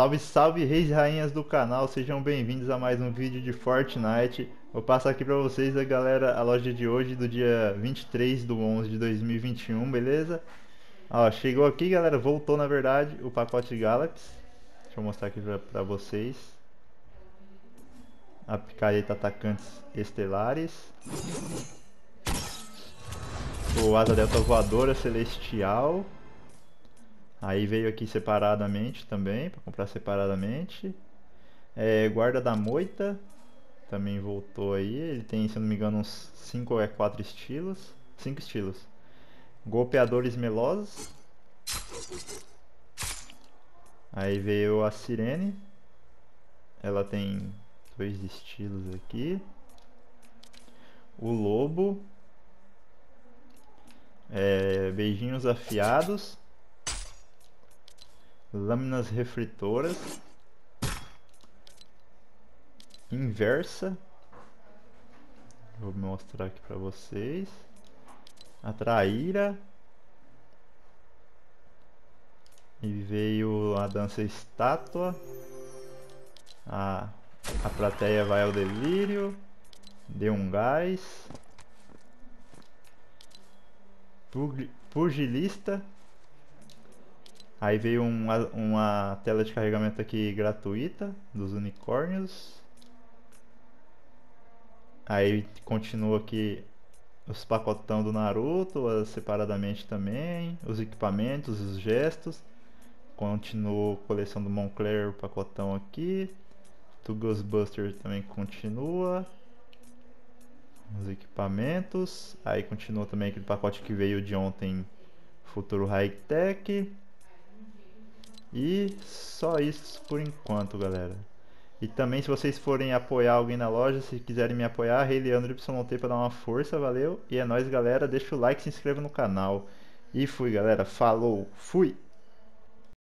Salve, salve reis e rainhas do canal, sejam bem-vindos a mais um vídeo de Fortnite. Vou passar aqui pra vocês, a galera, a loja de hoje do dia 23 do 11 de 2021, beleza? Ó, chegou aqui, galera, voltou na verdade o pacote Galaxy. Deixa eu mostrar aqui pra, pra vocês. A picareta atacantes estelares. O asa delta voadora celestial. Aí veio aqui separadamente também, para comprar separadamente. É, guarda da moita, também voltou aí. Ele tem, se não me engano, uns 5 ou 4 estilos. 5 estilos. Golpeadores melosos. Aí veio a sirene. Ela tem dois estilos aqui. O lobo. É, beijinhos afiados lâminas refletoras, inversa, vou mostrar aqui para vocês, a traíra, e veio a dança estátua, a, a plateia vai ao delírio, deu um gás, pugilista, Aí veio uma, uma tela de carregamento aqui gratuita dos unicórnios. Aí continua aqui os pacotão do Naruto, separadamente também, os equipamentos, os gestos. Continua a coleção do Moncler, o pacotão aqui. Do Ghostbuster também continua. Os equipamentos. Aí continua também aquele pacote que veio de ontem, Futuro High Tech. E só isso por enquanto, galera. E também se vocês forem apoiar alguém na loja, se quiserem me apoiar, Rei Leandro YT para dar uma força, valeu. E é nóis, galera. Deixa o like, se inscreva no canal. E fui, galera. Falou, fui!